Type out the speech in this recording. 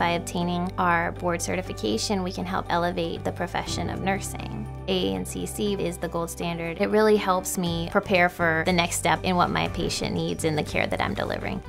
By obtaining our board certification, we can help elevate the profession of nursing. ANCC is the gold standard. It really helps me prepare for the next step in what my patient needs in the care that I'm delivering.